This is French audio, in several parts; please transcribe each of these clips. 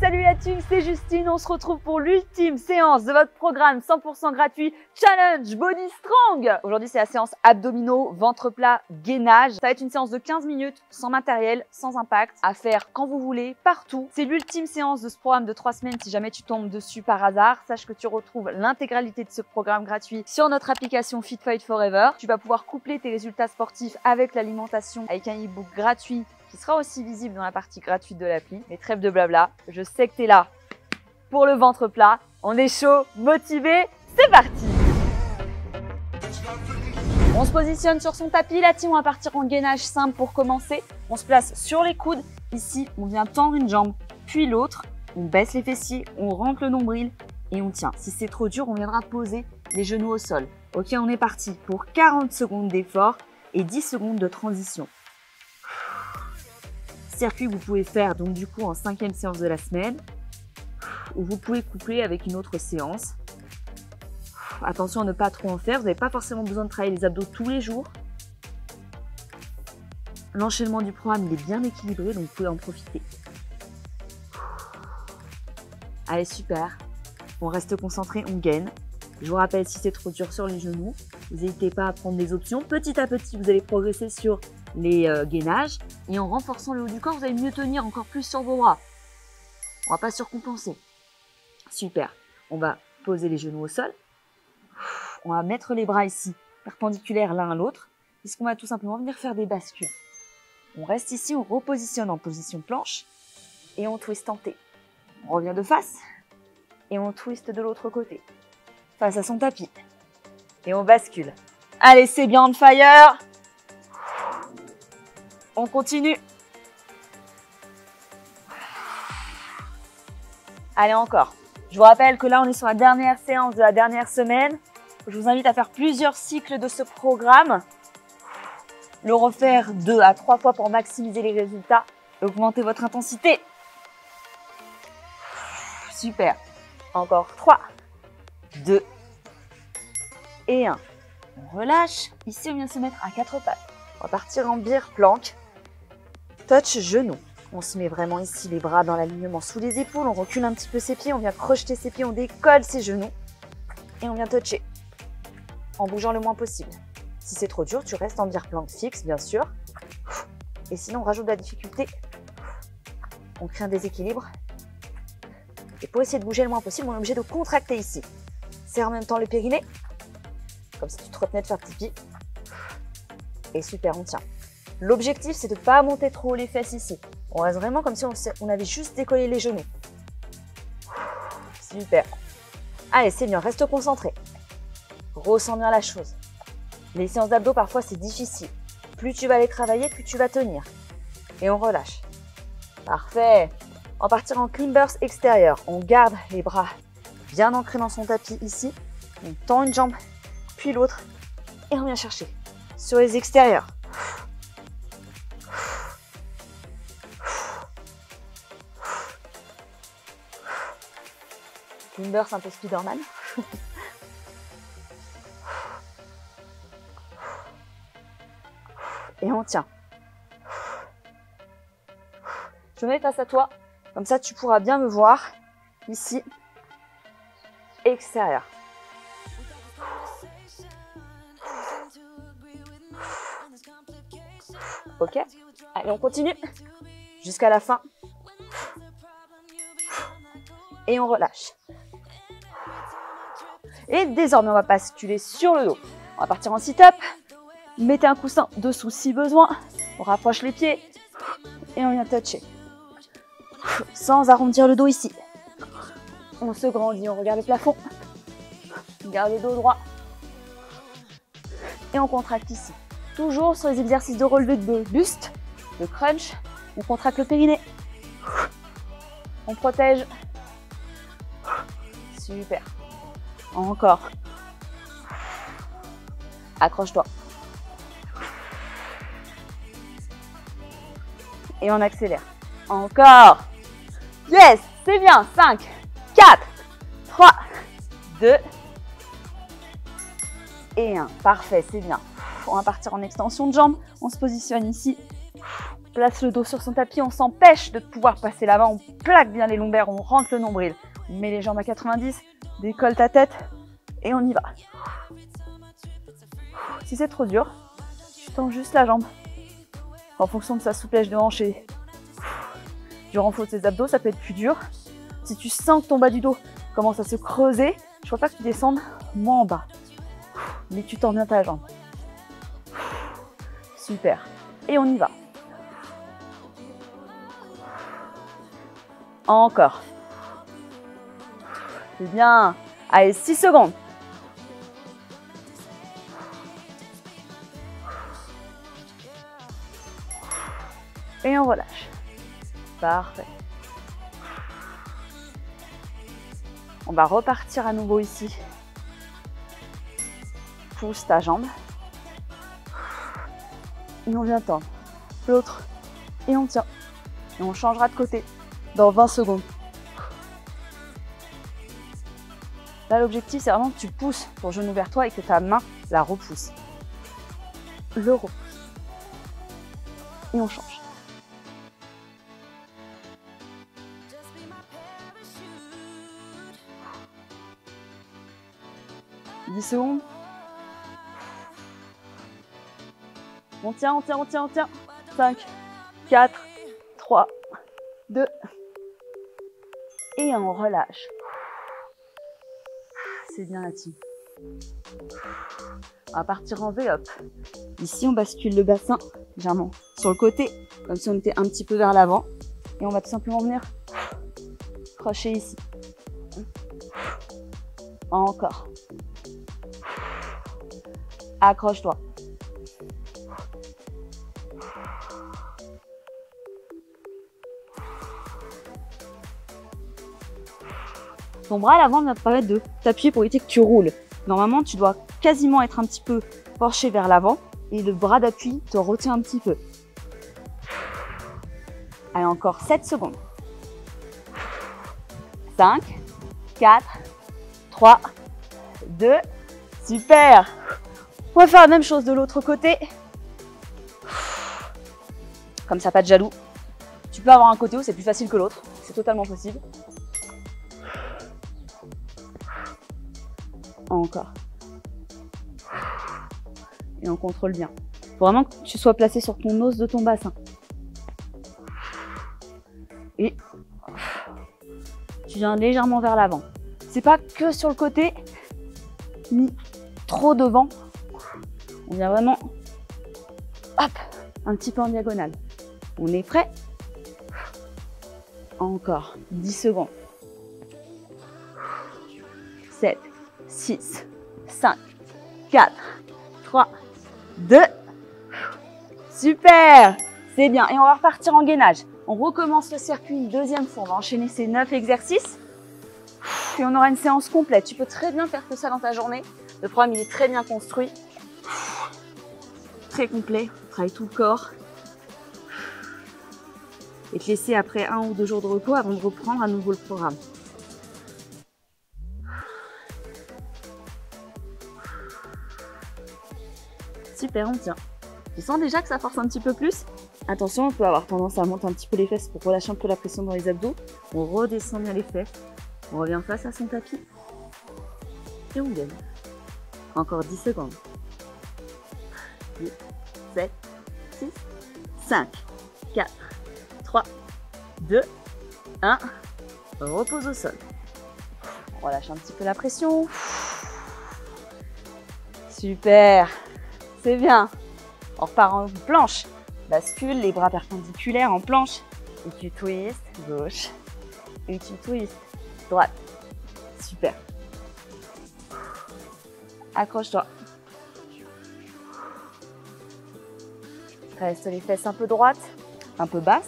salut la team, c'est Justine. On se retrouve pour l'ultime séance de votre programme 100% gratuit Challenge Body Strong. Aujourd'hui, c'est la séance abdominaux, ventre plat, gainage. Ça va être une séance de 15 minutes, sans matériel, sans impact, à faire quand vous voulez, partout. C'est l'ultime séance de ce programme de 3 semaines si jamais tu tombes dessus par hasard. Sache que tu retrouves l'intégralité de ce programme gratuit sur notre application Fit Fight Forever. Tu vas pouvoir coupler tes résultats sportifs avec l'alimentation avec un e-book gratuit qui sera aussi visible dans la partie gratuite de l'appli. Mais trêve de blabla, je sais que tu là pour le ventre plat. On est chaud, motivé, c'est parti On se positionne sur son tapis, la team, on va partir en gainage simple pour commencer. On se place sur les coudes. Ici, on vient tendre une jambe, puis l'autre. On baisse les fessiers, on rentre le nombril et on tient. Si c'est trop dur, on viendra poser les genoux au sol. Ok, on est parti pour 40 secondes d'effort et 10 secondes de transition circuit que vous pouvez faire donc du coup en cinquième séance de la semaine ou vous pouvez coupler avec une autre séance. Attention à ne pas trop en faire, vous n'avez pas forcément besoin de travailler les abdos tous les jours. L'enchaînement du programme il est bien équilibré donc vous pouvez en profiter. Allez super, on reste concentré, on gaine. Je vous rappelle si c'est trop dur sur les genoux, n'hésitez pas à prendre des options. Petit à petit vous allez progresser sur les euh, gainages. Et en renforçant le haut du corps, vous allez mieux tenir encore plus sur vos bras. On va pas surcompenser. Super. On va poser les genoux au sol. On va mettre les bras ici, perpendiculaires l'un à l'autre. Puisqu'on va tout simplement venir faire des bascules? On reste ici, on repositionne en position planche. Et on twist en T. On revient de face. Et on twist de l'autre côté. Face à son tapis. Et on bascule. Allez, c'est bien on fire on continue. Allez, encore. Je vous rappelle que là, on est sur la dernière séance de la dernière semaine. Je vous invite à faire plusieurs cycles de ce programme. Le refaire deux à trois fois pour maximiser les résultats et augmenter votre intensité. Super. Encore 3, 2 et 1. On relâche. Ici, on vient se mettre à quatre pattes. On va partir en bière planque touch genou. On se met vraiment ici les bras dans l'alignement sous les épaules, on recule un petit peu ses pieds, on vient crocheter ses pieds, on décolle ses genoux et on vient toucher en bougeant le moins possible. Si c'est trop dur, tu restes en bière planque fixe, bien sûr. Et sinon, on rajoute de la difficulté. On crée un déséquilibre. Et pour essayer de bouger le moins possible, on est obligé de contracter ici. Serre en même temps le périnée, comme si tu te retenais de faire pipi. Et super, on tient. L'objectif, c'est de ne pas monter trop les fesses ici. On reste vraiment comme si on, avait juste décollé les genoux. Super. Allez, c'est bien, reste concentré. Ressens bien la chose. Les séances d'abdos, parfois, c'est difficile. Plus tu vas les travailler, plus tu vas tenir. Et on relâche. Parfait. Va partir en clean burst extérieur. On garde les bras bien ancrés dans son tapis ici. On tend une jambe, puis l'autre. Et on vient chercher sur les extérieurs. C'est un peu Spider-Man. Et on tient. Je mets face à toi, comme ça tu pourras bien me voir ici, extérieur. Ok Allez, on continue jusqu'à la fin. Et on relâche. Et désormais, on va basculer sur le dos. On va partir en sit-up. Mettez un coussin dessous si besoin. On rapproche les pieds. Et on vient toucher. Sans arrondir le dos ici. On se grandit, on regarde le plafond. On garde le dos droit. Et on contracte ici. Toujours sur les exercices de relevé de buste, de crunch. On contracte le périnée. On protège. Super. Encore. Accroche-toi. Et on accélère. Encore. Yes, c'est bien. 5, 4, 3, 2 et 1. Parfait, c'est bien. On va partir en extension de jambes. On se positionne ici. place le dos sur son tapis, on s'empêche de pouvoir passer l'avant, on plaque bien les lombaires, on rentre le nombril. On met les jambes à 90, décolle ta tête et on y va. Si c'est trop dur, tu tends juste la jambe. En fonction de sa souplesse de hanche et du renforcement de tes abdos, ça peut être plus dur. Si tu sens que ton bas du dos commence à se creuser, je ne vois pas que tu descendes moins en bas. Mais tu tends bien ta jambe. Super. Et on y va. Encore. C'est bien. Allez, 6 secondes. Et on relâche. Parfait. On va repartir à nouveau ici. Pousse ta jambe. Et on vient tendre. L'autre. Et on tient. Et on changera de côté dans 20 secondes. Là, l'objectif, c'est vraiment que tu pousses ton genou vers toi et que ta main la repousse. Le repousse. Et on change. 10 secondes. On tient, on tient, on tient, on tient. 5, 4, 3, 2. Et on relâche. Bien team. On va partir en V, hop. Ici, on bascule le bassin légèrement sur le côté, comme si on était un petit peu vers l'avant. Et on va tout simplement venir crocher ici. Encore. Accroche-toi. Ton bras à l'avant va te permettre de t'appuyer pour éviter que tu roules. Normalement, tu dois quasiment être un petit peu penché vers l'avant et le bras d'appui te retient un petit peu. Allez, encore 7 secondes. 5, 4, 3, 2, super on va faire la même chose de l'autre côté. Comme ça, pas de jaloux. Tu peux avoir un côté où c'est plus facile que l'autre. C'est totalement possible. Et on contrôle bien. Faut vraiment que tu sois placé sur ton os de ton bassin. Et tu viens légèrement vers l'avant. C'est pas que sur le côté, ni trop devant on vient vraiment, hop, un petit peu en diagonale. On est prêt? Encore 10 secondes. 7, 6, 5, 4, 3, 2. Super C'est bien. Et on va repartir en gainage. On recommence le circuit une deuxième fois. On va enchaîner ces 9 exercices. Et on aura une séance complète. Tu peux très bien faire que ça dans ta journée. Le programme, il est très bien construit très complet, travaille tout le corps. Et te laisser après un ou deux jours de repos avant de reprendre à nouveau le programme. Super, on tient. Tu sens déjà que ça force un petit peu plus? Attention, on peut avoir tendance à monter un petit peu les fesses pour relâcher un peu la pression dans les abdos. On redescend bien les fesses. On revient face à son tapis. Et on gagne. Encore 10 secondes. 7, 6, 5, 4, 3, 2, 1. Repose au sol. On relâche un petit peu la pression. Super. C'est bien. On repart en planche. Bascule, les bras perpendiculaires en planche. Et tu twists gauche. Et tu twists droite. Super. Accroche-toi. Reste les fesses un peu droites, un peu basses.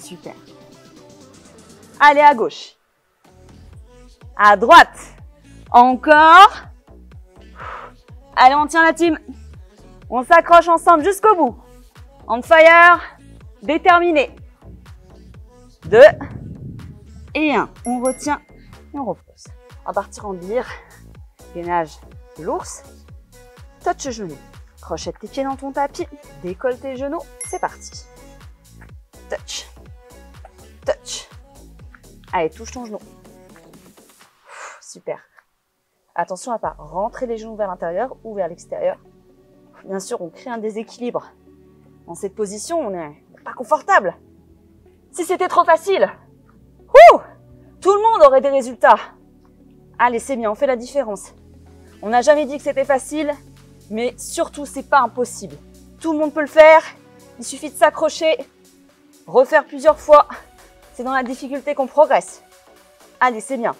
Super. Allez à gauche. À droite. Encore. Allez, on tient la team. On s'accroche ensemble jusqu'au bout. On fire. Déterminé. Deux. Et un. On retient et on repose. On va partir en dire gainage de l'ours. touch genou. Crochette tes pieds dans ton tapis, décolle tes genoux, c'est parti. Touch, touch. Allez, touche ton genou. Super. Attention à pas rentrer les genoux vers l'intérieur ou vers l'extérieur. Bien sûr, on crée un déséquilibre. Dans cette position, on n'est pas confortable. Si c'était trop facile, tout le monde aurait des résultats. Allez, c'est bien, on fait la différence. On n'a jamais dit que c'était facile, mais surtout, c'est pas impossible. Tout le monde peut le faire. Il suffit de s'accrocher, refaire plusieurs fois. C'est dans la difficulté qu'on progresse. Allez, c'est bien.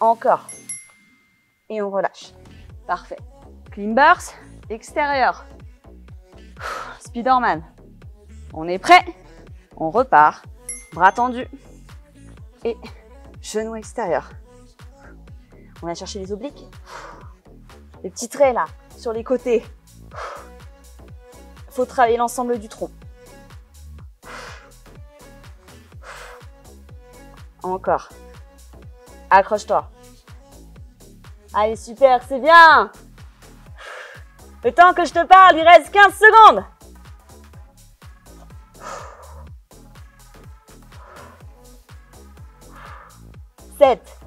Encore. Et on relâche. Parfait. Climbers, extérieur. Spiderman. On est prêt On repart. Bras tendus. Et genou extérieur. On va chercher les obliques. Les petits traits là, sur les côtés. Faut travailler l'ensemble du tronc. Encore. Accroche-toi. Allez, super, c'est bien. Le temps que je te parle, il reste 15 secondes. 7,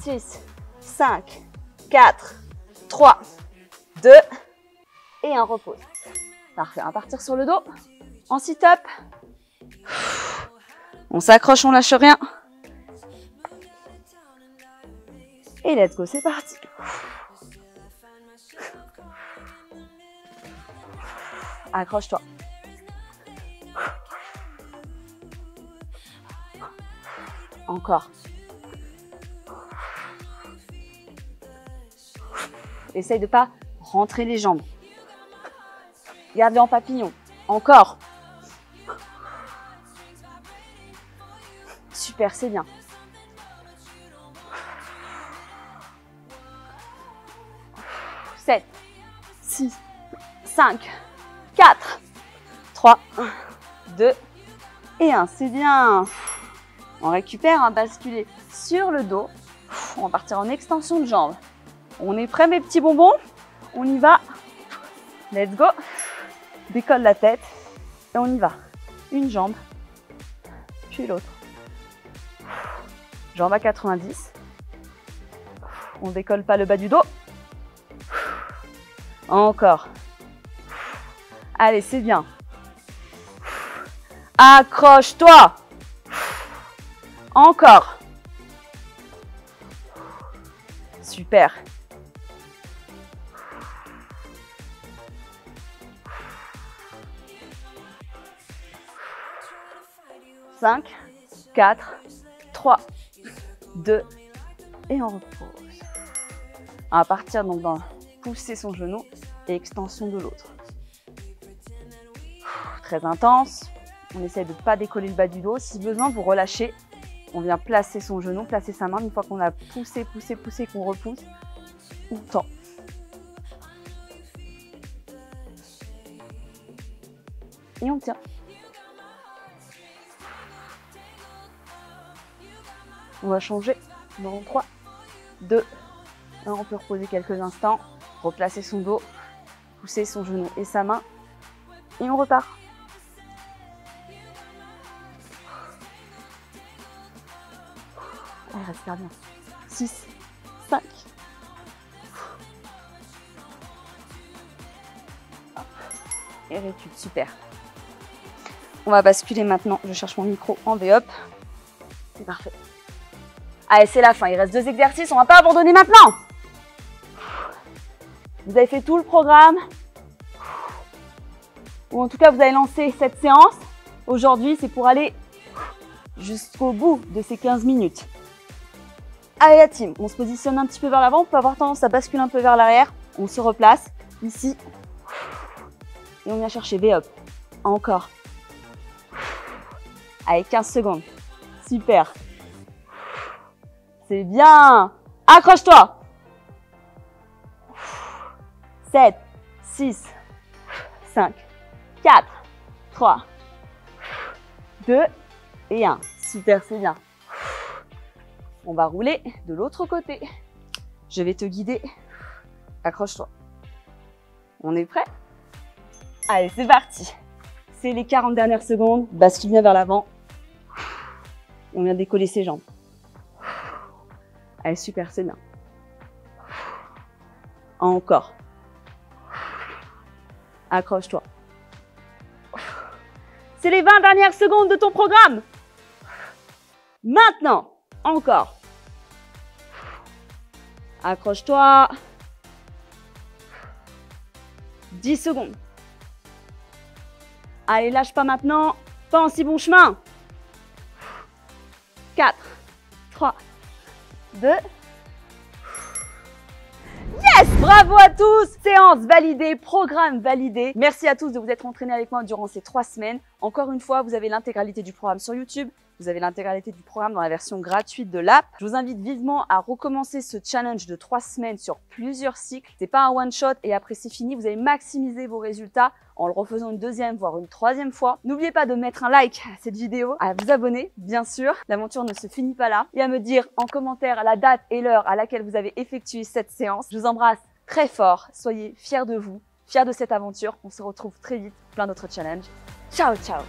6, 5, 4, 3, 2 et un repose. Parfait, on va partir sur le dos. En sit-up. On s'accroche, on lâche rien. Et let's go, c'est parti. Accroche-toi. Encore. Essaye de pas rentrer les jambes. Garde en papillon. Encore. Super, c'est bien. Sept, six, cinq, quatre, trois, deux et un. C'est bien. On récupère un basculé sur le dos. On va partir en extension de jambes. On est prêt mes petits bonbons? On y va. Let's go. Décolle la tête et on y va. Une jambe, puis l'autre. Jambe à 90. On décolle pas le bas du dos. Encore. Allez, c'est bien. Accroche-toi. Encore. Super. 5, 4, 3, 2 et on repose. On va partir donc dans pousser son genou et extension de l'autre. Très intense. On essaie de ne pas décoller le bas du dos. Si besoin, vous relâchez. On vient placer son genou, placer sa main. Une fois qu'on a poussé, poussé, poussé, qu'on repousse, on tend. Et on tient. On va changer dans 3, 2, 1. On peut reposer quelques instants, replacer son dos, pousser son genou et sa main. Et on repart. Allez, respire bien. 6, 5. Et récup, super. On va basculer maintenant. Je cherche mon micro en V-up. C'est parfait. Allez, c'est la fin. Il reste deux exercices. On va pas abandonner maintenant. Vous avez fait tout le programme? Ou en tout cas, vous avez lancé cette séance. Aujourd'hui, c'est pour aller jusqu'au bout de ces 15 minutes. Allez la team, on se positionne un petit peu vers l'avant. On peut avoir tendance à basculer un peu vers l'arrière. On se replace ici. Et on vient chercher V-up. Encore. Allez, 15 secondes. Super. C'est bien. Accroche-toi. 7, 6, 5, 4, 3, 2 et 1. Super, c'est bien. On va rouler de l'autre côté. Je vais te guider Accroche-toi. On est prêt? Allez, c'est parti. C'est les 40 dernières secondes. Bascule bien vers l'avant. On vient décoller ses jambes. Allez, super, c'est bien. Encore. Accroche-toi. C'est les 20 dernières secondes de ton programme. Maintenant, encore. Accroche-toi. 10 secondes. Allez, lâche pas maintenant. Pas en si bon chemin. 4, 3, 2. Bravo à tous Séance validée, programme validé. Merci à tous de vous être entraînés avec moi durant ces trois semaines. Encore une fois, vous avez l'intégralité du programme sur YouTube. Vous avez l'intégralité du programme dans la version gratuite de l'app. Je vous invite vivement à recommencer ce challenge de trois semaines sur plusieurs cycles. C'est pas un one shot et après c'est fini. Vous allez maximiser vos résultats en le refaisant une deuxième, voire une troisième fois. N'oubliez pas de mettre un like à cette vidéo, à vous abonner, bien sûr. L'aventure ne se finit pas là. Et à me dire en commentaire la date et l'heure à laquelle vous avez effectué cette séance. Je vous embrasse très fort. Soyez fiers de vous, fiers de cette aventure. On se retrouve très vite, plein d'autres challenges. Ciao, ciao